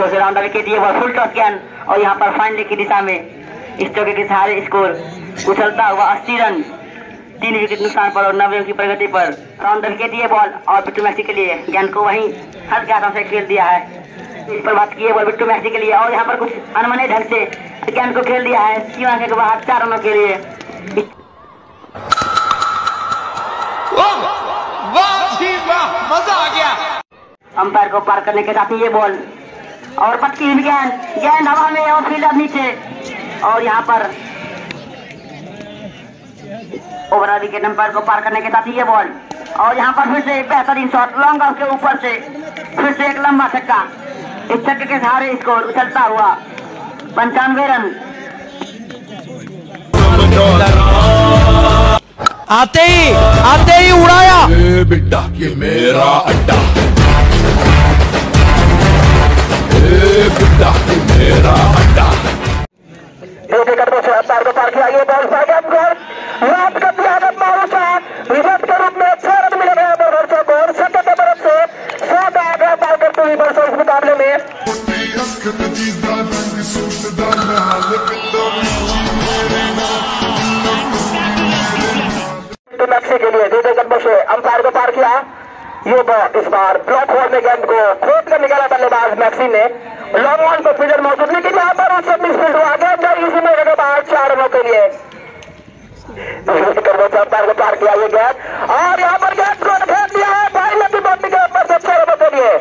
से राउंडर के दिए बॉल फुल टॉस ज्ञान और यहाँ पर फाइनल की दिशा में इस चौके के सहारे स्कोर उछलता हुआ अस्सी रन, तीन विकेट नुकसान पर और नब्बे की प्रगति पर राउंडर के दिए बॉल और बिट्टू मैक्सी के लिए ज्ञान को वहीं हल्के हाथों से खेल दिया है। इस पर बात की है बॉल बिट्टू मैक्सी के लिए और यहाँ पर कुछ अनमने ढंग से ज्ञान को खेल दिया है। सीमा के बाहर चार रनों के लिए। अंपायर को पार करने के साथ ये बॉल। और पटकी हुई गेंद। गेंद हवा में और फील्डर नीचे। और यहाँ पर ओवर विकेट अंपायर को पार करने के साथ ये बॉल। और यहाँ पर फिर से एक बेहतरीन शॉट लॉन्ग ऑफ़ के ऊपर से। फिर से एक लंबा छक्का। इस छक्के के सहारे स्कोर उछलता हुआ। पंचानवे रन। आते ही आते ही उड़ाया। ए बेटा ये मेरा अड्डा। ए बेटा ये मेरा मैक्सी के लिए दो कदमों से अंपायर को पार किया। ये बॉल इस बार ब्लॉक में गेंद को खोद कर निकाला बल्लेबाज मैक्सी ने। लॉन्ग ऑन पर फील्डर मौजूद लेकिन यहाँ पर उससे मिसफील्ड हुआ। गेंद इसी में के बाद चार रनों के लिए। अंपायर को पार किया, ये गेंद और यहाँ पर गेंद को फेंक दिया है भाई के रनों के लिए।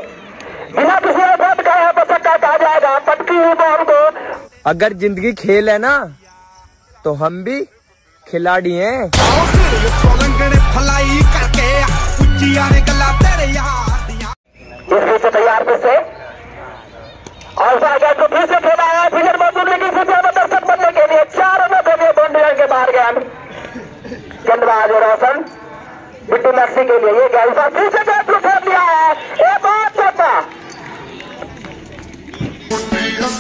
बिना किसी का यहाँ पर छक्का कहा जाएगा, पटकी हुई बॉल को। अगर ज़िंदगी खेल है ना तो हम भी खिलाड़ी हैं। तैयार फिर से। है तो फिर से दर्शक बनने के लिए बाहर गया गेंदबाज रोशन, बिट्टू मैक्सी के लिए ये गया फिर से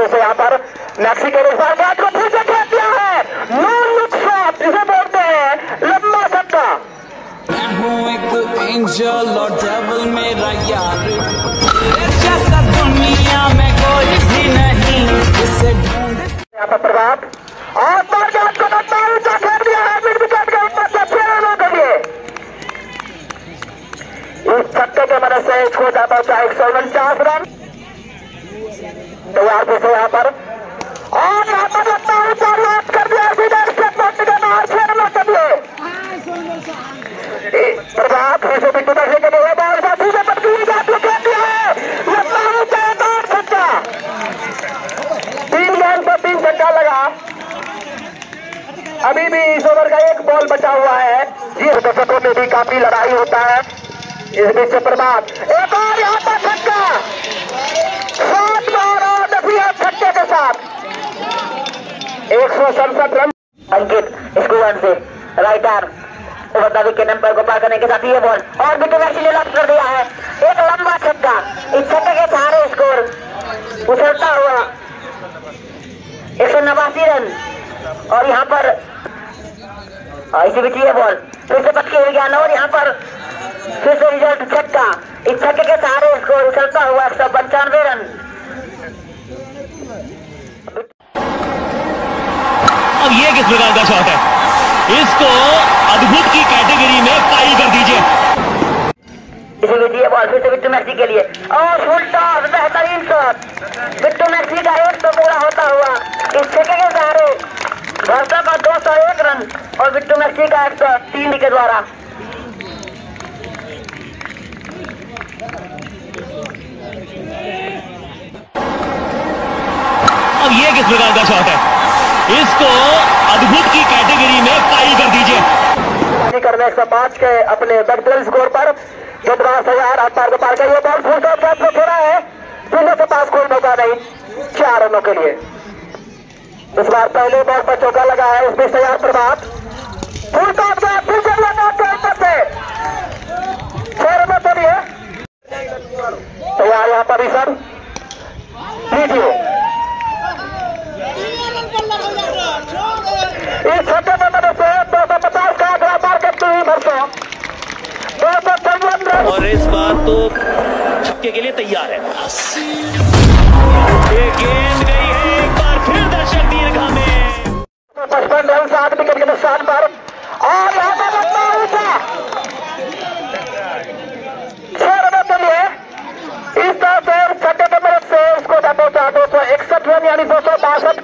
फिर से यहाँ पर मैक्सी के इस बार गेंद को फिर से खेल दिया है। नो लुक शॉट इसे बोलते हैं लंबा छक्का। मैं हूँ एक एंजल और डेविल मेरा यार जैसा दुनिया में कोई भी नहीं जिसे यहाँ पर प्रभात और को खेल दिया है के ऊपर से छह रनों इस के मदद से एक सौ उनचास रन। से यहाँ पर। और यहाँ पर लंबा ऊँचा लॉक कर दिया सीधे स्टेप पहुँचने के बाहर छह रनों के लिए प्रभात से बॉल दिया है। ऊँचा एक और छक्का तीन गेंद पर तीन छक्का लगा। अभी भी इस ओवर का एक बॉल बचा हुआ है। जी दर्शकों में भी काफ़ी लड़ाई होता है। इस बीच से प्रभात, एक और यहाँ पर छक्का सात बार और नफिया छक्के के साथ एक सौ सड़सठ रन अंकित स्कूल से राइट आर्म विकेट नंबर को पार करने के साथ ये बॉल और ने लॉक कर दिया है। एक लंबा छक्का। इस छक्के के सहारे स्कोर उछलता हुआ एक सौ नवासी रन। और यहाँ पर इसी बीच ये बॉल फिर से पटके हुई ज्ञान और यहाँ पर फिर से रिज़ल्ट छक्का। इस छक्के के सहारे स्कोर उछलता हुआ एक सौ पंचानवे रन। और ये किस प्रकार का शॉट है? इसको अद्भुत की कैटेगरी में पाई कर दीजिए। के लिए। और उल्टा बेहतरीन शॉट। मैक्सी का एक तो पूरा होता हुआ इस छके के सहारे का दो सौ एक रन और बिट्टू मैक्सी का एक सौ तीन के द्वारा। अब ये किस प्रकार का शॉट है? इसको अद्भुत की कैटेगरी में पाई कर दीजिए। के अपने स्कोर पर गेंदबाज तैयार अंपायर को पार ये बॉल को खेला है। के पास कोई मौका नहीं, चार रनों के लिए। इस बार पहले बॉल पर चौका लगा है तैयार प्रभात। फुल का फिर से तैयार यहाँ पर ऋषभ लीजिए इस छठे नंबर से दो सौ पचास का आंकड़ा पार करती हुई भरसों दो सौ चौवन रन और इस बार तो छक्के के लिए तैयार है। गेंद गई है एक बार फिर दर्शक दीर्घा में। पचपन रन, सात विकेट के नुकसान पर। और छह इस तरह से छठे नंबर से पहुँचा। दो सौ इकसठ रन, यानी दो सौ बासठ